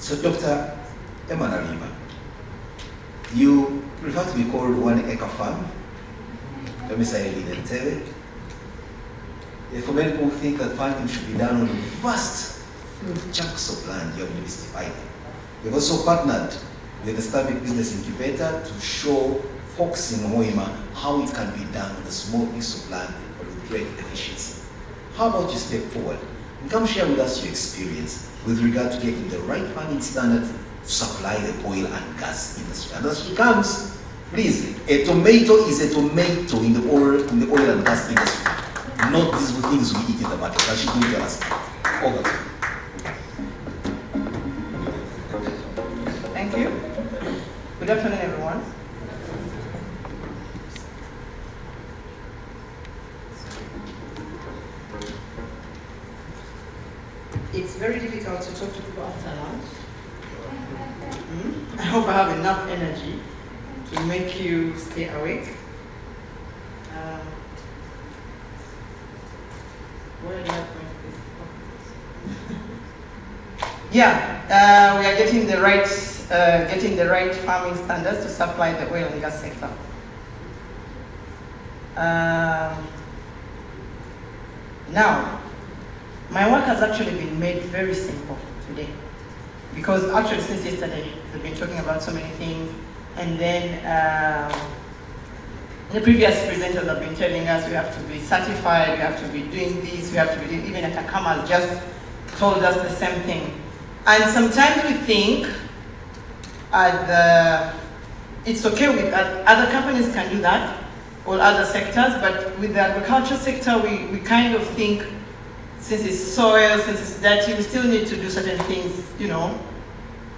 So Dr. Emma Naluyima, you prefer to be called one acre farm? It in Entebbe. For many people think that farming should be done on vast chunks of land, you have mystified them. We've also partnered with the Stanbic Business Incubator to show folks in Hoima how it can be done on a small piece of land but with great efficiency. How about you step forward and come share with us your experience with regard to getting the right farming standard to supply the oil and gas industry. And as she comes, please, a tomato is a tomato in the oil, in the oil and gas industry, not these things we eat in the market. She's going to ask. Over. Thank you. Good afternoon, everyone. It's very difficult to talk to people after lunch. Mm? I hope I have enough energy to make you stay awake. Um, yeah, uh, we are getting the right, uh, getting the right farming standards to supply the oil and gas sector. Um, now, my work has actually been made very simple today. Because actually since yesterday, we've been talking about so many things. And then um, the previous presenters have been telling us we have to be certified, we have to be doing this, we have to be doing, even Atacama has just told us the same thing. And sometimes we think uh, the, it's okay with uh, other companies can do that, or other sectors, but with the agriculture sector, we, we kind of think since it's soil, since it's dirty, we still need to do certain things, you know,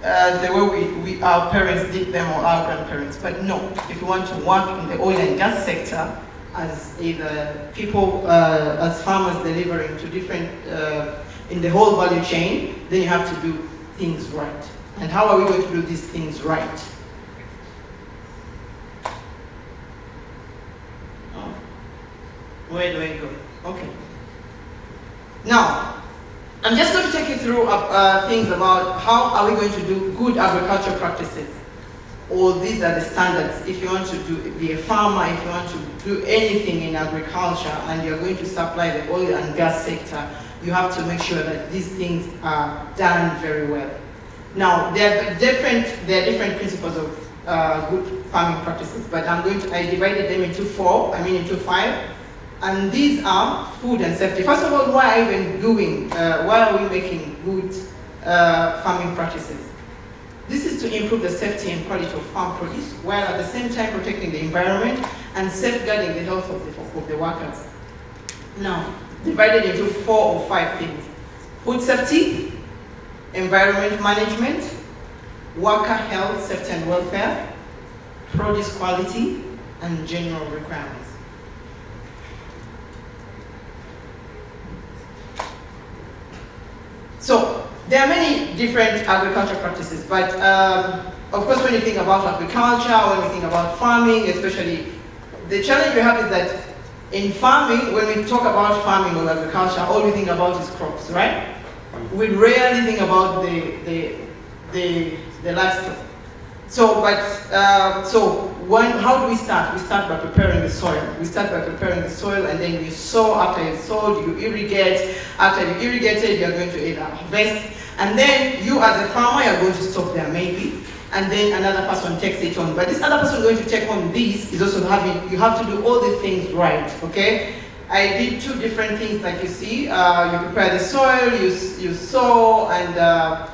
uh, the way we, we, our parents did them or our grandparents. But no, if you want to work in the oil and gas sector as either people, uh, as farmers delivering to different, uh, in the whole value chain, then you have to do things right. And how are we going to do these things right? Oh. Where do I go? Okay. Now, I'm just going to take you through uh, things about how are we going to do good agriculture practices. Or these are the standards. If you want to do, be a farmer, if you want to do anything in agriculture and you're going to supply the oil and gas sector, you have to make sure that these things are done very well. Now, there are different, there are different principles of uh, good farming practices, but I'm going to, I divided them into four, I mean into five. And these are food and safety. First of all, why are we even doing, uh, why are we making good uh, farming practices? This is to improve the safety and quality of farm produce, while at the same time protecting the environment and safeguarding the health of the, of the workers. Now, divided into four or five things. Food safety, environment management, worker health, safety and welfare, produce quality, and general requirements. So there are many different agriculture practices, but um, of course when you think about agriculture, when you think about farming, especially, the challenge we have is that in farming, when we talk about farming or agriculture, all we think about is crops, right? We rarely think about the, the, the, the livestock. So, but, uh, so when, how do we start? We start by preparing the soil. We start by preparing the soil and then you sow. After you sow, you irrigate. After you irrigated, you're going to either harvest. And then you as a farmer, you're going to stop there maybe. And then another person takes it on. But this other person going to take on this is also having, you have to do all the things right, okay? I did two different things like you see. Uh, you prepare the soil, you, you sow, and uh,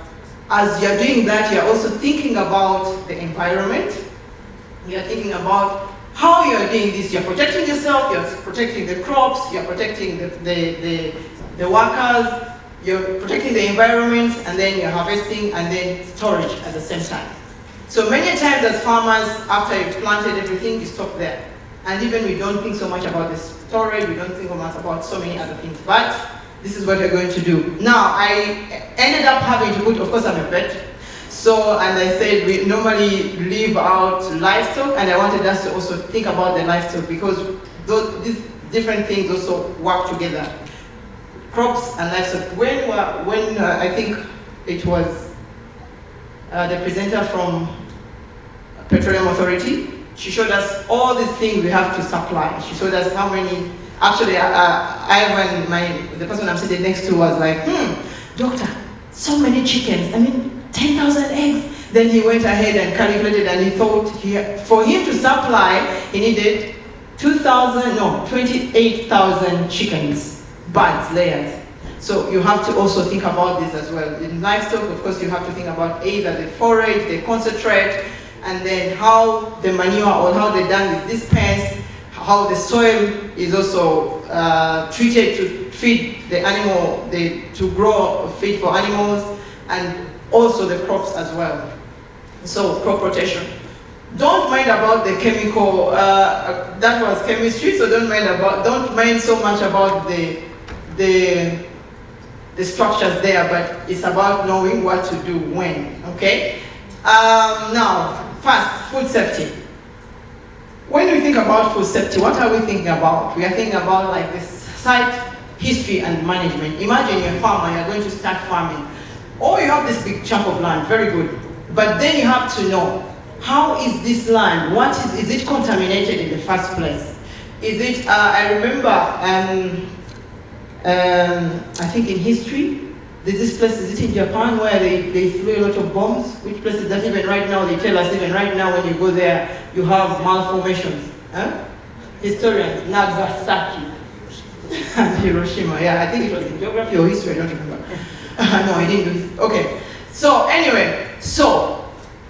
as you're doing that, you're also thinking about the environment. You're thinking about how you're doing this. You're protecting yourself, you're protecting the crops, you're protecting the, the, the, the workers, you're protecting the environment, and then you're harvesting and then storage at the same time. So many times as farmers, after you've planted everything, you stop there. And even we don't think so much about the storage, we don't think so much about so many other things. But this is what we're going to do. Now, I ended up having to put, of course I'm a vet, so, and I said we normally leave out livestock, and I wanted us to also think about the livestock because those, these different things also work together. Crops and livestock. When, when uh, I think it was uh, the presenter from Petroleum Authority. She showed us all these things we have to supply. She showed us how many, actually, uh, uh Ivan, my, the person I'm sitting next to was like, hmm, doctor, so many chickens, I mean, 10,000 eggs. Then he went ahead and calculated and he thought he, for him to supply, he needed 2,000, no, 28,000 chickens, birds, layers. So you have to also think about this as well. In livestock, of course, you have to think about either the forage, the concentrate, and then how the manure or how the dung is dispensed, how the soil is also uh, treated to feed the animal, the, to grow feed for animals, and also the crops as well. So crop rotation. Don't mind about the chemical, uh, that was chemistry, so don't mind about, don't mind so much about the, the the structures there, but it's about knowing what to do when, okay? Um, now, first, food safety. When we think about food safety, what are we thinking about? We are thinking about like this site history and management. Imagine you're a farmer, you're going to start farming. Or you have this big chunk of land, very good. But then you have to know, how is this land, what is, is it contaminated in the first place? Is it, uh, I remember um, um, I think in history, this place, is it in Japan, where they, they threw a lot of bombs? Which places that even right now, they tell us even right now when you go there, you have malformations. Huh? Historians, Nagasaki Hiroshima. Yeah, I think it was in geography or history, I don't remember. no, I didn't do this. Okay. So anyway, so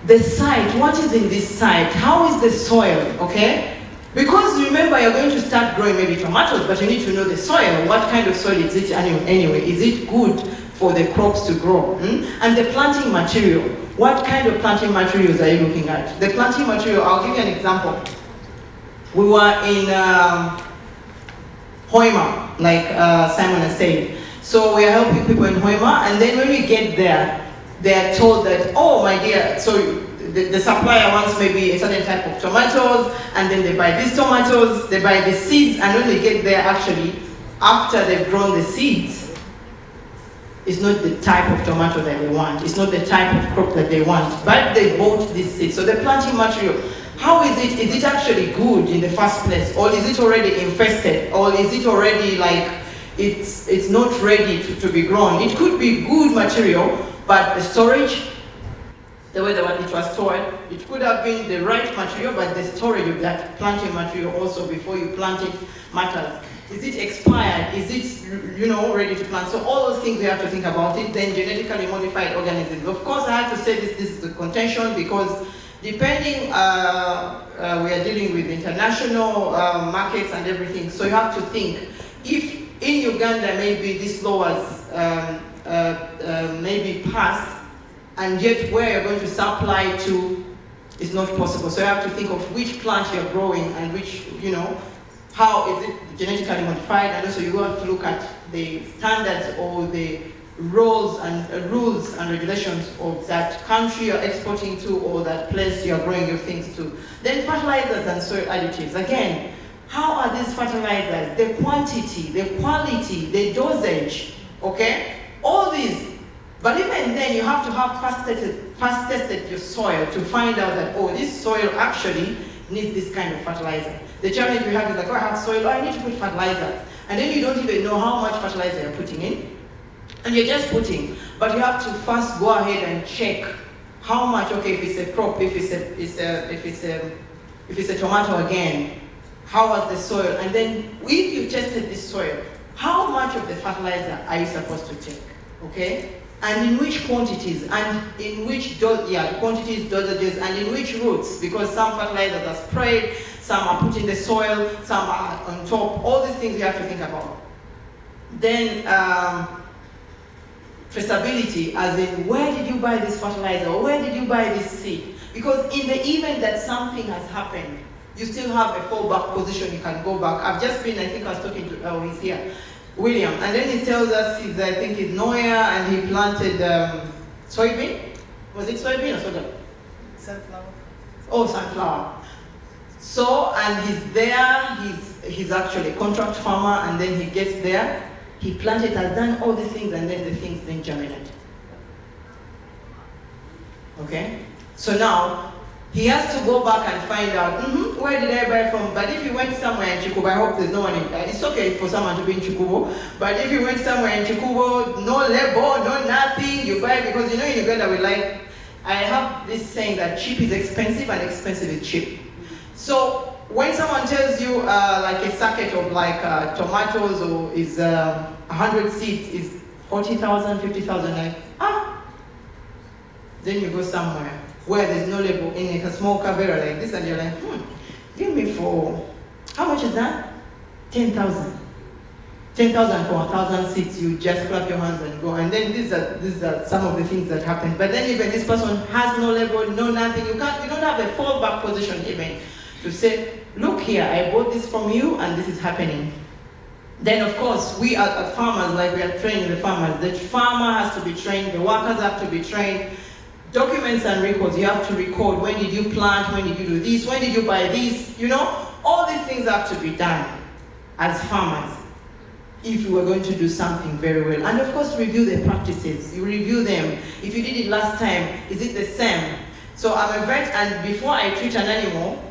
the site, what is in this site? How is the soil, okay? Because remember, you're going to start growing maybe tomatoes, but you need to know the soil. What kind of soil is it anyway? Is it good for the crops to grow? Hmm? And the planting material. What kind of planting materials are you looking at? The planting material, I'll give you an example. We were in um, Hoima, like uh, Simon has said. So we are helping people in Hoima, and then when we get there, they are told that, oh my dear, so the, the, supplier wants maybe a certain type of tomatoes, and then they buy these tomatoes, they buy the seeds, and when they get there, actually, after they've grown the seeds, it's not the type of tomato that they want. It's not the type of crop that they want. But they bought this seed. So the planting material, how is it? Is it actually good in the first place? Or is it already infested? Or is it already like it's, it's not ready to, to be grown? It could be good material, but the storage the way that it was stored. It could have been the right material, but the storage of that planting material also before you plant it matters. Is it expired? Is it, you know, ready to plant? So all those things we have to think about it. Then genetically modified organisms. Of course, I have to say this, this is a contention because depending, uh, uh, we are dealing with international uh, markets and everything. So you have to think, if in Uganda maybe this law was um, uh, uh, maybe passed, and yet where you're going to supply to is not possible. So you have to think of which plant you're growing and which, you know, how is it genetically modified, and also you have to look at the standards or the rules and uh, rules and regulations of that country you're exporting to or that place you're growing your things to. Then fertilizers and soil additives. Again, how are these fertilizers? The quantity, the quality, the dosage, okay? All these but even then, you have to have first tested, tested your soil to find out that, oh, this soil actually needs this kind of fertilizer. The challenge we have is like, oh, I have soil, oh, I need to put fertilizer. And then you don't even know how much fertilizer you're putting in. And you're just putting. But you have to first go ahead and check how much, okay, if it's a crop, if it's a, it's a, if it's a, if it's a tomato again, how was the soil? And then if you tested this soil, how much of the fertilizer are you supposed to take? Okay? and in which quantities, and in which do yeah, quantities, dosages, and in which routes, because some fertilizers are sprayed, some are put in the soil, some are on top, all these things you have to think about. Then, um, traceability, as in where did you buy this fertilizer, or where did you buy this seed? Because in the event that something has happened, you still have a fallback position, you can go back. I've just been, I think I was talking to, oh, he's here. William. And then he tells us he's, I think he's Nwoya and he planted um, soybean. Was it soybean or soda? Sunflower. Oh, sunflower. So, and he's there, he's, he's actually a contract farmer, and then he gets there, he planted, has done all the things, and then the things then germinate. Okay? So now, he has to go back and find out, mm-hmm, where did I buy from? But if you went somewhere in Kikuubo, I hope there's no one in, uh, it's okay for someone to be in Kikuubo, but if you went somewhere in Kikuubo, no label, no nothing, you buy, because you know in Uganda we like, I have this saying that cheap is expensive and expensive is cheap. So when someone tells you uh, like a sacket of like uh, tomatoes or is uh, 100 seeds is 40,000, 50,000, like, ah, then you go somewhere where there's no label in a small cavera like this and you're like, hmm, give me for, how much is that? 10,000. 10,000 for 1,000 seats, you just clap your hands and go. And then these are, these are some of the things that happen. But then even this person has no label, no nothing, you can't, you don't have a fallback position even to say, look here, I bought this from you and this is happening. Then of course, we are farmers, like we are training the farmers. The farmer has to be trained, the workers have to be trained, documents and records, you have to record when did you plant, when did you do this, when did you buy this, you know? All these things have to be done as farmers if you were going to do something very well. And of course, review the practices. You review them. If you did it last time, is it the same? So I'm a vet, and before I treat an animal,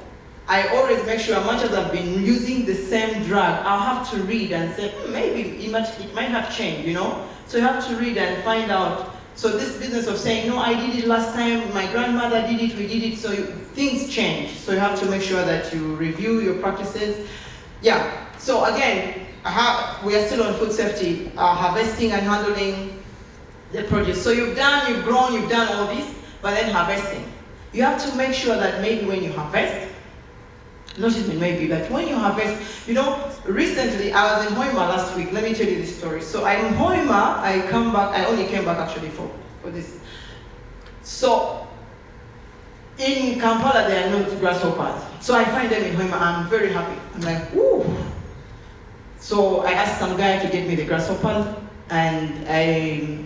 I always make sure, much as I've been using the same drug, I'll have to read and say, hmm, maybe it might, it might have changed, you know? So you have to read and find out so this business of saying, no, I did it last time, my grandmother did it, we did it, so you, things change. So you have to make sure that you review your practices. Yeah, so again, we are still on food safety, uh, harvesting and handling the produce. So you've done, you've grown, you've done all this, but then harvesting. You have to make sure that maybe when you harvest, not even maybe, but when you harvest, you know, recently I was in Hoima last week. Let me tell you this story. So I'm in Hoima, I come back, I only came back actually for, for this. So in Kampala, there are no grasshoppers. So I find them in Hoima, I'm very happy. I'm like, ooh. So I asked some guy to get me the grasshoppers, and I,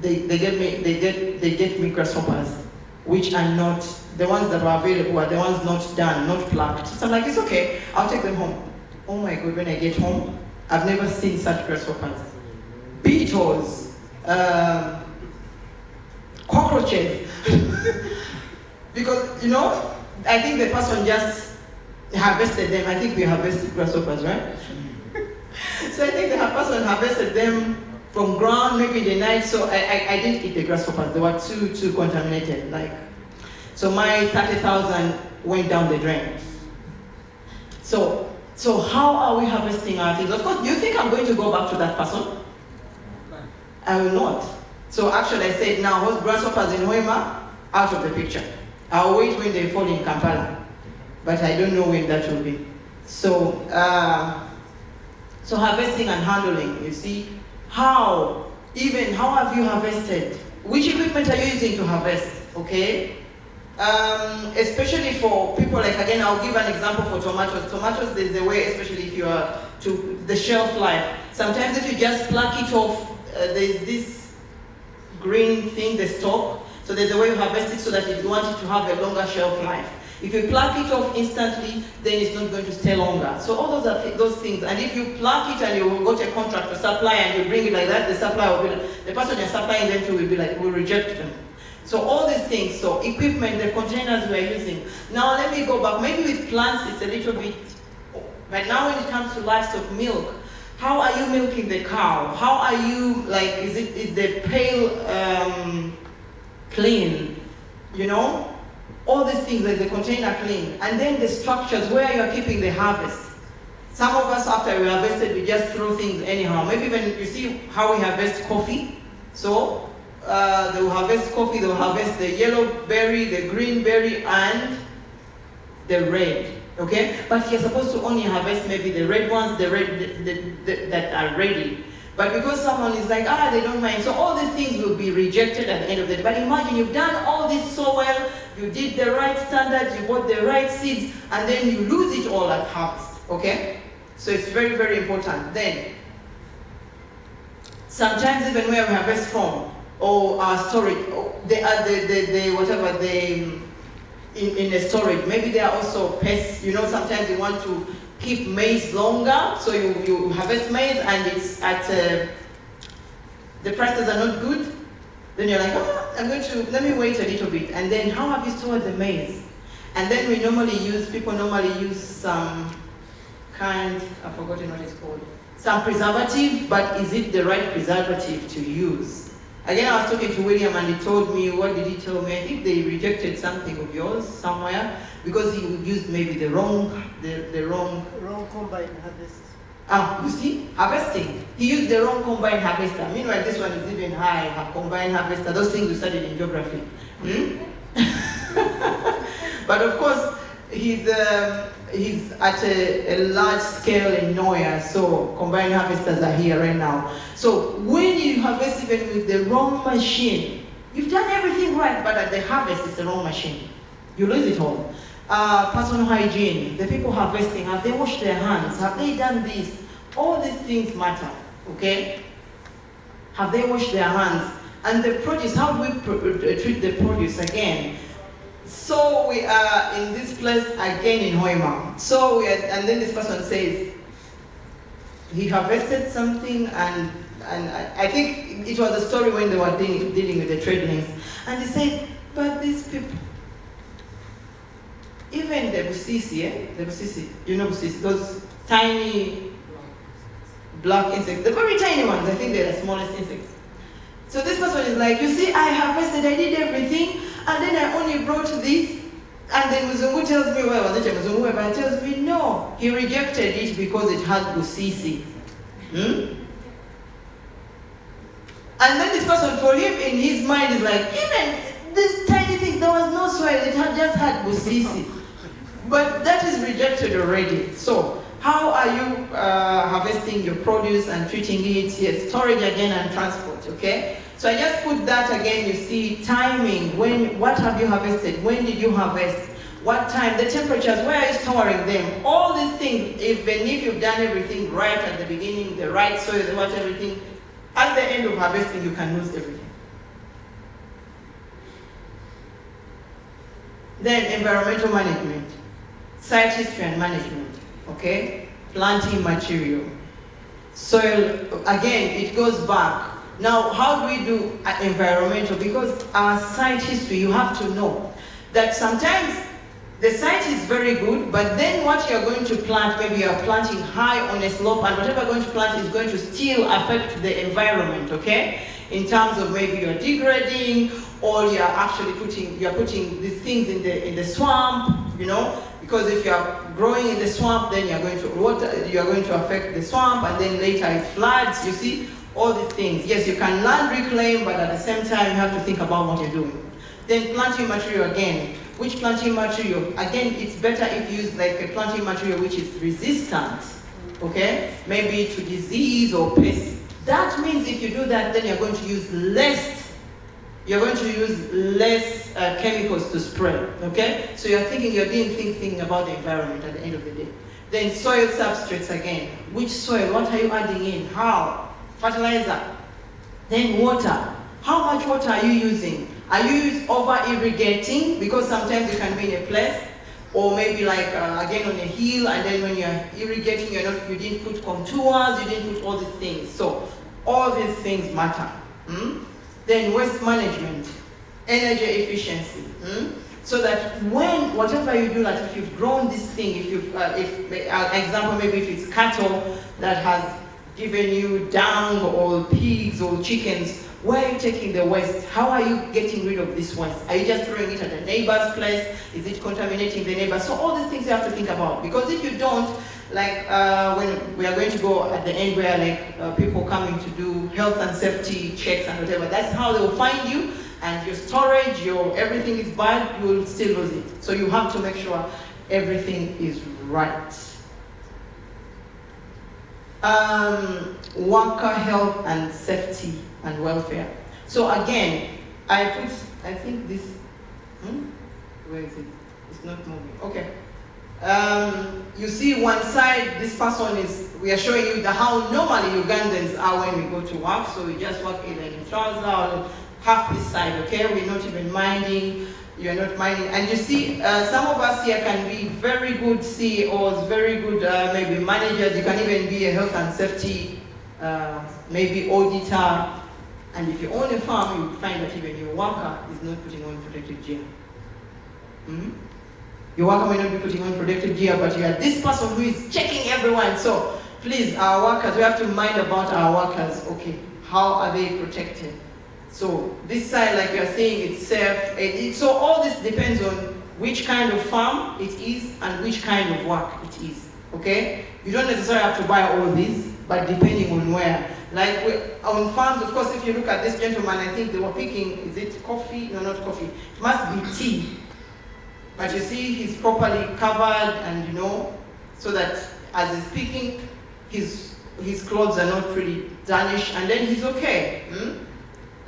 they, they get me, they get, they get me grasshoppers, which are not the ones that were available are the ones not done, not plucked. So I'm like, it's okay, I'll take them home. Oh my God, when I get home, I've never seen such grasshoppers. Beetles, um, cockroaches. because, you know, I think the person just harvested them. I think we harvested grasshoppers, right? so I think the person harvested them from ground, maybe in the night. So I, I, I didn't eat the grasshoppers. They were too, too contaminated. Like, so my 30,000 went down the drain. So, so how are we harvesting our things? Of course, do you think I'm going to go back to that person? I will not. So actually I said, now what grasshoppers in Hoima, out of the picture. I'll wait when they fall in Kampala. But I don't know when that will be. So, uh, so harvesting and handling, you see, how, even how have you harvested? Which equipment are you using to harvest, okay? Um, especially for people like, again, I'll give an example for tomatoes. Tomatoes, there's a way, especially if you are to the shelf life. Sometimes if you just pluck it off, uh, there's this green thing, the stalk. So there's a way you harvest it so that if you want it to have a longer shelf life. If you pluck it off instantly, then it's not going to stay longer. So all those are th those things. And if you pluck it and you go to a contractor supply and you bring it like that, the supplier will be like, the person you're supplying them to will be like, will reject them. So all these things, so equipment, the containers we're using. Now let me go back. Maybe with plants it's a little bit, but now when it comes to livestock milk, how are you milking the cow? How are you, like, is it is the pail um, clean? You know? All these things, like the container clean. And then the structures, where you're keeping the harvest. Some of us, after we harvested, we just throw things anyhow. Maybe when you see how we harvest coffee, so uh, they will harvest coffee, they will harvest the yellow berry, the green berry, and the red. Okay? But you're supposed to only harvest maybe the red ones, the red the, the, the, that are ready. But because someone is like, ah, they don't mind, so all these things will be rejected at the end of the day. But imagine you've done all this so well, you did the right standards, you bought the right seeds, and then you lose it all at harvest. Okay? So it's very, very important. Then, sometimes even where we harvest from, or uh, storage, or they are the, the, the whatever they in, in a storage. Maybe there are also pests. You know, sometimes you want to keep maize longer, so you, you harvest maize and it's at uh, the prices are not good. Then you're like, oh, I'm going to, let me wait a little bit. And then how have you stored the maize? And then we normally use, people normally use some kind, I've forgotten what it's called, some preservative, but is it the right preservative to use? Again, I was talking to William and he told me, what did he tell me? I think they rejected something of yours somewhere because he used maybe the wrong, the, the wrong... Wrong combine harvest. Ah, you see, harvesting. He used the wrong combine harvester. Meanwhile, this one is even high, combine harvester. Those things we studied in geography. Hmm? but of course, he's, um, he's at a, a, large scale in Nwoya, so combine harvesters are here right now. So when you harvest even with the wrong machine, you've done everything right, but at the harvest, it's the wrong machine. You lose it all. Uh, personal hygiene, the people harvesting, have they washed their hands? Have they done this? All these things matter, okay? Have they washed their hands? And the produce, how do we uh, treat the produce again? So we are in this place again in Hoima. So we are, and then this person says, he harvested something and and I, I think it was a story when they were dealing, dealing with the trade lanes. And he said, but these people, even the busisi, eh? the busisi, you know busisi, those tiny black insects, the very tiny ones, I think they're the smallest insects. So this person is like, you see, I harvested, I did everything, and then I only brought this. And then Muzungu tells me, well, was it Muzungu? But tells me, no, he rejected it because it had busisi. Hmm? And then this person, for him, in his mind, is like, even this tiny thing, there was no soil, it had just had busisi. But that is rejected already. So, how are you uh, harvesting your produce and treating it? Yes, storage again and transport, okay? So I just put that again, you see, timing, when, what have you harvested, when did you harvest, what time, the temperatures, where are you storing them, all these things, even if you've done everything right at the beginning, the right soil, the what, everything, at the end of harvesting, you can lose everything. Then environmental management, site history and management, okay? Planting material, soil, again, it goes back now, how do we do environmental? Because our site history, you have to know that sometimes the site is very good, but then what you're going to plant, maybe you're planting high on a slope, and whatever you're going to plant is going to still affect the environment, okay? In terms of maybe you're degrading, or you're actually putting, you're putting these things in the, in the swamp, you know? Because if you're growing in the swamp, then you're going to water, you're going to affect the swamp, and then later it floods, you see? all these things. Yes, you can land reclaim, but at the same time, you have to think about what you're doing. Then planting material again. Which planting material? Again, it's better if you use like a planting material which is resistant, okay? Maybe to disease or pests. That means if you do that, then you're going to use less, you're going to use less uh, chemicals to spray, okay? So you're thinking, you're doing thinking about the environment at the end of the day. Then soil substrates again. Which soil? What are you adding in? How? fertilizer, then water. How much water are you using? Are you over irrigating? Because sometimes you can be in a place, or maybe like uh, again on a hill, and then when you're irrigating, you're not, you didn't put contours, you didn't put all these things. So all these things matter. Hmm? Then waste management, energy efficiency. Hmm? So that when, whatever you do, like if you've grown this thing, if you've, uh, if, uh, example, maybe if it's cattle that has given you dung or pigs or chickens, where are you taking the waste? How are you getting rid of this waste? Are you just throwing it at the neighbor's place? Is it contaminating the neighbor? So all these things you have to think about. Because if you don't, like uh, when we are going to go at the end where like uh, people coming to do health and safety checks and whatever, that's how they will find you and your storage, your everything is bad, you will still lose it. So you have to make sure everything is right um, worker health and safety and welfare. So again, I put, I think this, hmm? where is it? It's not moving. Okay. Um, you see one side, this person is, we are showing you the, how normally Ugandans are when we go to work. So we just work either in trousers or half this side, okay? We're not even minding you're not minding. And you see, uh, some of us here can be very good CEOs, very good uh, maybe managers. You can even be a health and safety, uh, maybe auditor. And if you own a farm, you find that even your worker is not putting on protective gear. Hmm? Your worker may not be putting on protective gear, but you are this person who is checking everyone. So please, our workers, we have to mind about our workers. Okay, how are they protected? So this side, like you're saying, it's safe. It, it, so all this depends on which kind of farm it is and which kind of work it is. Okay? You don't necessarily have to buy all these, but depending on where. Like on farms, of course, if you look at this gentleman, I think they were picking, is it coffee? No, not coffee. It must be tea. But you see, he's properly covered and you know, so that as he's picking, his, his clothes are not really tarnished and then he's okay. Hmm?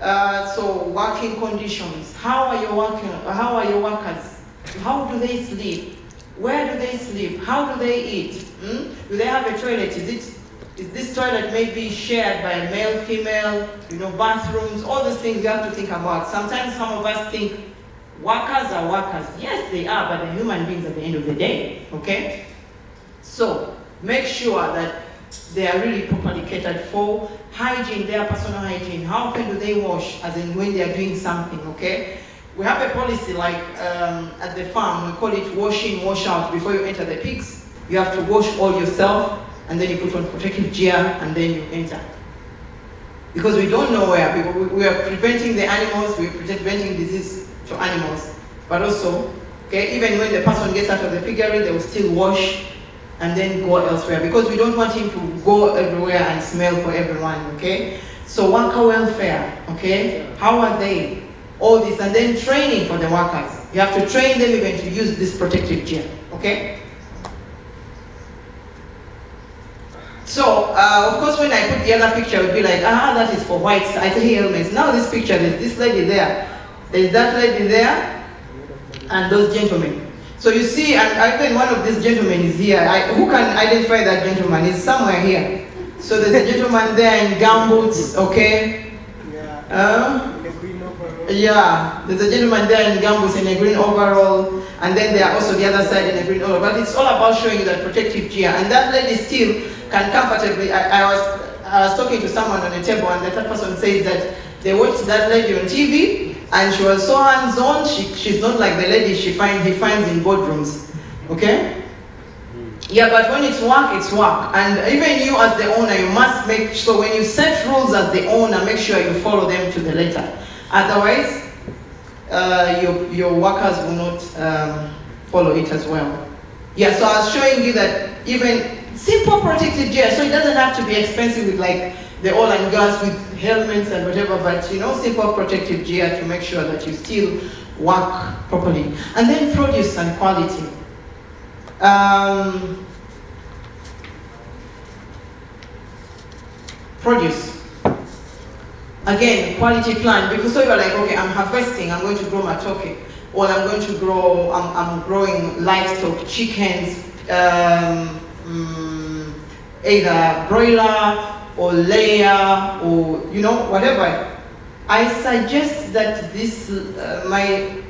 Uh, so working conditions. How are your working? How are your workers? How do they sleep? Where do they sleep? How do they eat? Hmm? Do they have a toilet? Is it is this toilet maybe shared by a male, female? You know, bathrooms. All these things you have to think about. Sometimes some of us think workers are workers. Yes, they are, but they're human beings at the end of the day. Okay. So make sure that they are really properly catered for. Hygiene, their personal hygiene. How often do they wash, as in when they are doing something, okay? We have a policy like um, at the farm, we call it wash in, wash out. Before you enter the pigs, you have to wash all yourself, and then you put on protective gear, and then you enter. Because we don't know where, we, we are preventing the animals, we're preventing disease to animals. But also, okay, even when the person gets out of the piggery, they will still wash and then go elsewhere because we don't want him to go everywhere and smell for everyone, okay? So worker welfare, okay? How are they? All this, and then training for the workers. You have to train them even to use this protective gear, okay? So, uh, of course, when I put the other picture, it would be like, ah, that is for whites. I say helmets. Now this picture, there's this lady there. There's that lady there, and those gentlemen. So you see, and even one of these gentlemen is here. I, who can identify that gentleman? He's somewhere here. So there's a gentleman there in gumboots, okay? Yeah. Uh, the green overall. yeah, there's a gentleman there in gumboots in a green overall, and then there are also the other side in a green overall. But it's all about showing you that protective gear. And that lady still can comfortably. I, I was I was talking to someone on a table, and the third person says that they watched that lady on TV, and she was so hands-on. She, she's not like the lady she find he finds in boardrooms. Okay. Yeah, but when it's work, it's work. And even you as the owner, you must make so when you set rules as the owner, make sure you follow them to the letter. Otherwise, uh, your, your workers will not um, follow it as well. Yeah, so I was showing you that even simple protective gear, so it doesn't have to be expensive with like the oil and gas with helmets and whatever, but you know, simple protective gear to make sure that you still work properly. And then produce and quality. Um, produce. Again, quality plan, because so you're like, okay, I'm harvesting, I'm going to grow my turkey, or I'm going to grow, I'm, I'm growing livestock, chickens, um, mm, either broiler or layer or, you know, whatever. I suggest that this, uh, my,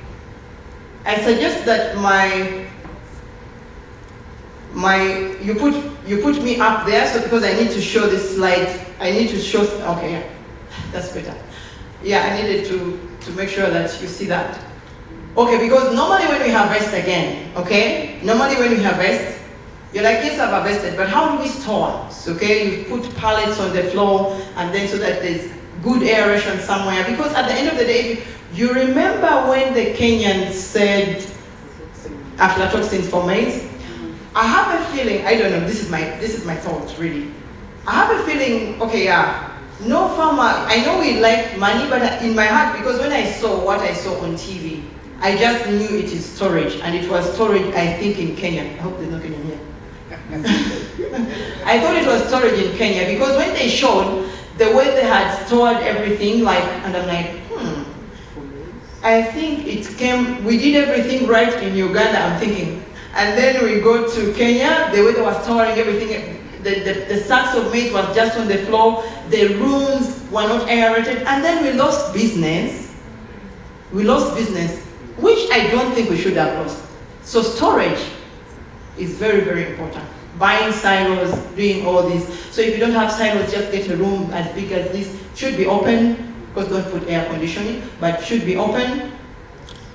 I suggest that my my you put you put me up there so because I need to show this slide I need to show okay yeah that's better yeah I needed to to make sure that you see that okay because normally when we harvest again okay normally when we harvest you're like yes I've harvested but how do we store okay you put pallets on the floor and then so that there's good aeration somewhere. Because at the end of the day you remember when the Kenyans said aflatoxins for maize? I have a feeling, I don't know, this is my this is my thought really. I have a feeling, okay, yeah, no farmer, I know we like money, but in my heart, because when I saw what I saw on TV, I just knew it is storage, and it was storage, I think, in Kenya. I hope there's no in here. I thought it was storage in Kenya, because when they showed the way they had stored everything, like, and I'm like, hmm, I think it came, we did everything right in Uganda, I'm thinking, and then we go to Kenya, the way they were storing everything, the, the, the sacks of meat was just on the floor, the rooms were not aerated, and then we lost business. We lost business, which I don't think we should have lost. So storage is very, very important. Buying silos, doing all this. So if you don't have silos, just get a room as big as this. Should be open, because don't put air conditioning, but should be open.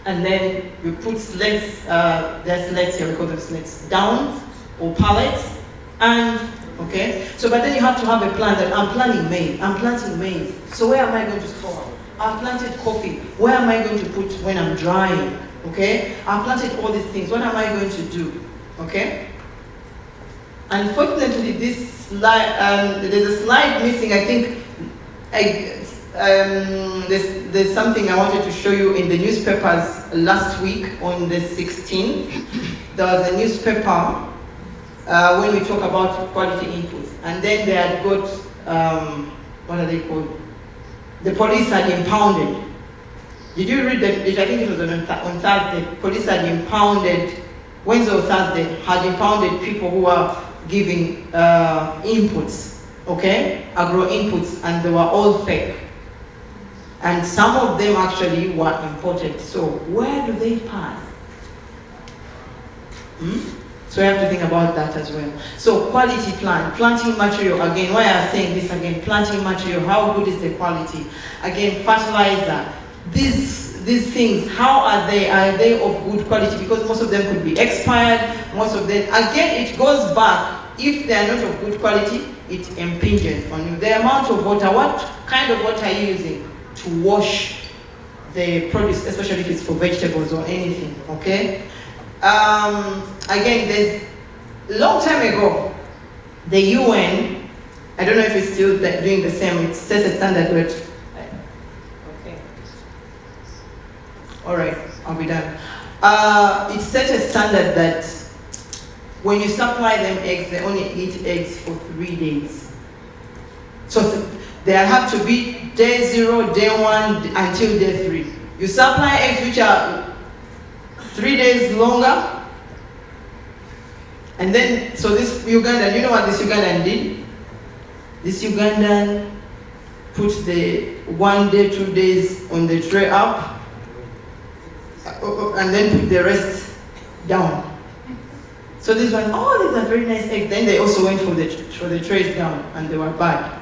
And then you put sleds, uh, there's sleds here, we call them sleds, down or pallets. And, okay, so but then you have to have a plan that I'm planting maize, I'm planting maize. So where am I going to store? I've planted coffee. Where am I going to put when I'm drying? Okay? I've planted all these things. What am I going to do? Okay? Unfortunately, this slide, um, there's a slide missing. I think I, um, there's, there's something I wanted to show you in the newspapers last week on the 16th. There was a newspaper uh, when we talk about quality inputs. And then they had got, um, what are they called? The police had impounded. Did you read that? I think it was on, on Thursday. Police had impounded, Wednesday or Thursday, had impounded people who were giving uh, inputs, okay? Agro inputs, and they were all fake. And some of them actually were imported. So where do they pass? Hmm? So you have to think about that as well. So quality plant, planting material, again, why I'm saying this again, planting material, how good is the quality? Again, fertilizer, these, these things, how are they? Are they of good quality? Because most of them could be expired, most of them, again, it goes back. If they are not of good quality, it impinges on you. The amount of water, what kind of water are you using to wash the produce, especially if it's for vegetables or anything, okay? Um, again, there's long time ago, the UN, I don't know if it's still doing the same, it sets a standard but okay. All right, I'll be done. Uh, it set a standard that when you supply them eggs, they only eat eggs for three days. So they have to be day zero, day one, until day three. You supply eggs which are three days longer. And then, so this Ugandan, you know what this Ugandan did? This Ugandan put the one day, two days on the tray up, uh, and then put the rest down. So this one, oh, these are very nice eggs. Then they also went for the, for the trays down, and they were bad.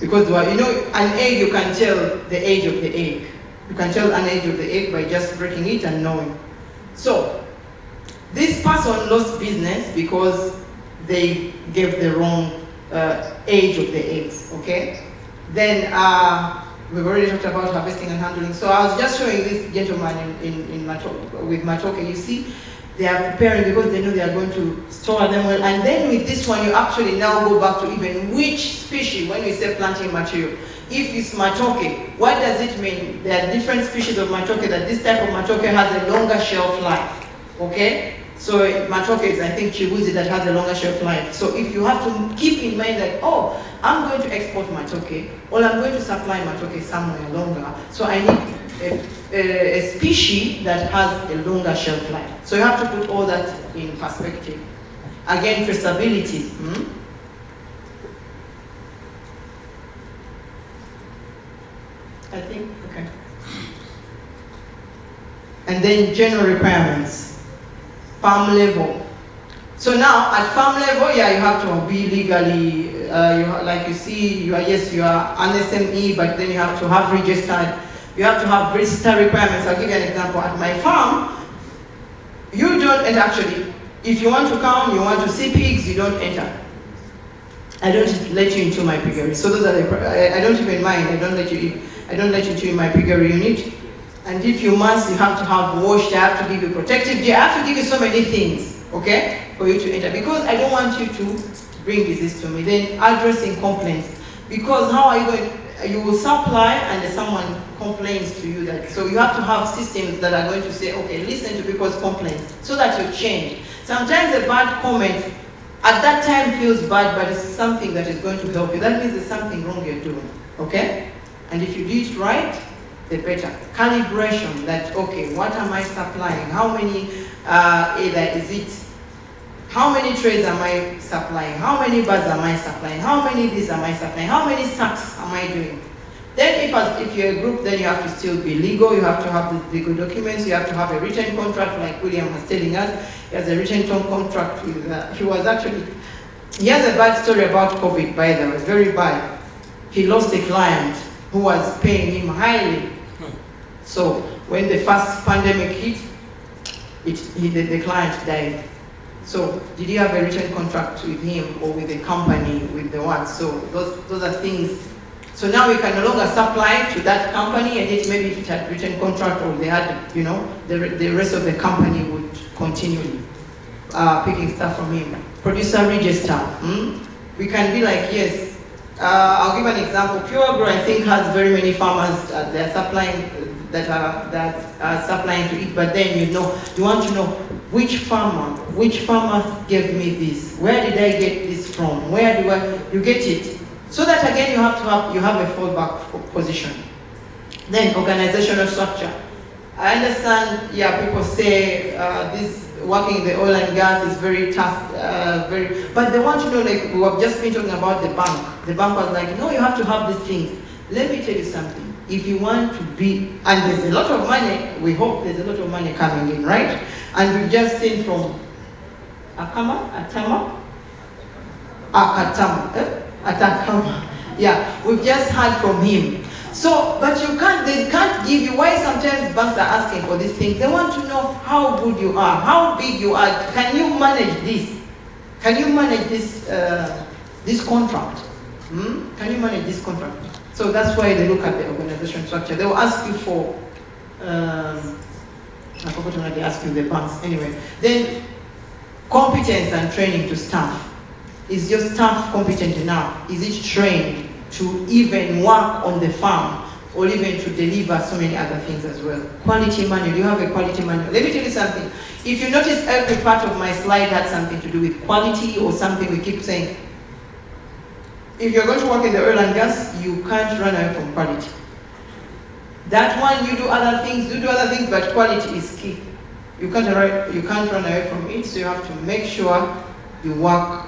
Because, were, you know, an egg, you can tell the age of the egg. You can tell an age of the egg by just breaking it and knowing. So, this person lost business because they gave the wrong uh, age of the eggs, okay? Then, uh, we've already talked about harvesting and handling. So I was just showing this gentleman in, in, in Matoke, with Matoke. You see, they are preparing because they know they are going to store them well. And then with this one, you actually now go back to even which species when you say planting material. If it's matoke, what does it mean? There are different species of matoke that this type of matoke has a longer shelf life. Okay? So matoke is, I think, kibuzi that has a longer shelf life. So if you have to keep in mind that, oh, I'm going to export matoke, or I'm going to supply matoke somewhere longer, so I need a, a, a species that has a longer shelf life. So you have to put all that in perspective. Again, traceability. Hmm? I think, okay. And then general requirements, farm level. So now at farm level, yeah, you have to be legally, uh, you like you see, you are, yes, you are an SME, but then you have to have registered, you have to have registered requirements. I'll give you an example. At my farm, you don't enter actually, if you want to come, you want to see pigs, you don't enter. I don't let you into my piggery. So those are the, I, I don't even mind, I don't let you. I don't let you into my piggery unit. And if you must, you have to have washed, I have to give you protective gear, I have to give you so many things, okay, for you to enter. Because I don't want you to bring disease to me. Then addressing complaints. Because how are you going, you will supply and someone complains to you that, so you have to have systems that are going to say, okay, listen to people's complaints so that you change. Sometimes a bad comment at that time feels bad, but it's something that is going to help you. That means there's something wrong you're doing, okay? And if you do it right, the better. Calibration that, okay, what am I supplying? How many, uh, either is it, how many trays am I supplying? How many bars am I supplying? How many this am I supplying? How many sacks am I doing? Then if, as, if you're a group, then you have to still be legal, you have to have the legal documents, you have to have a written contract like William was telling us. He has a written contract with, uh, he was actually, he has a bad story about COVID by the way, very bad. He lost a client who was paying him highly. So when the first pandemic hit, it, he, the, the client died. So did you have a written contract with him or with the company, with the what? So those, those are things. So now we can no longer supply to that company and it maybe if it had written contract or they had, you know, the, the rest of the company would continue uh, picking stuff from him. Producer register. Hmm? We can be like, yes, uh, I'll give an example. Purebro, I think, has very many farmers uh, they're supplying that are that are supplying to it. But then you know, you want to know which farmer, which farmer gave me this? Where did I get this from? Where do I? You get it. So that again, you have to have you have a fallback position. Then organizational structure. I understand. Yeah, people say uh, this working in the oil and gas is very tough, uh, very, but they want to know, like, we have just been talking about the bank. The bank was like, no, you have to have these things. Let me tell you something. If you want to be, and there's a lot of money, we hope there's a lot of money coming in, right? And we've just seen from Akama, Atama, Akatama, eh? Atakama. Yeah, we've just heard from him so, but you can't, they can't give you, why sometimes banks are asking for these things? They want to know how good you are, how big you are. Can you manage this? Can you manage this, uh, this contract? Hmm? Can you manage this contract? So that's why they look at the organization structure. They will ask you for, um, I forgot you the banks. Anyway, then competence and training to staff. Is your staff competent enough? Is it trained? to even work on the farm or even to deliver so many other things as well. Quality manual, do you have a quality manual. Let me tell you something. If you notice every part of my slide had something to do with quality or something we keep saying, if you're going to work in the oil and gas, you can't run away from quality. That one, you do other things, you do other things, but quality is key. You can't, you can't run away from it, so you have to make sure you work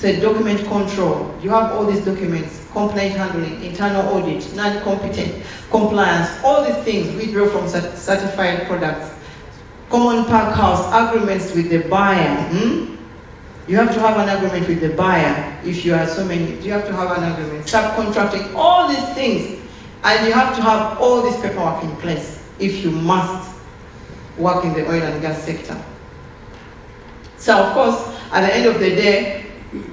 Say document control. You have all these documents, complaint handling, internal audit, non-competent compliance, all these things we draw from certified products. Common pack house, agreements with the buyer. Hmm? You have to have an agreement with the buyer if you are so many. You have to have an agreement. Subcontracting, all these things. And you have to have all this paperwork in place if you must work in the oil and gas sector. So of course, at the end of the day,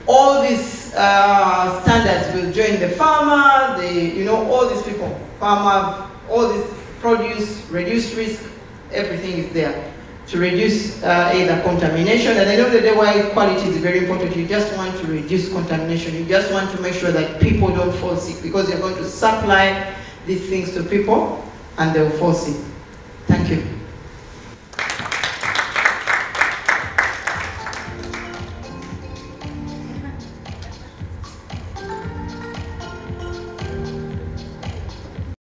all these uh, standards will join the farmer, the, you know, all these people, farmer, all this produce, reduce risk, everything is there to reduce uh, either contamination. And I know that the why quality is very important. You just want to reduce contamination. You just want to make sure that people don't fall sick because you're going to supply these things to people and they'll fall sick. Thank you.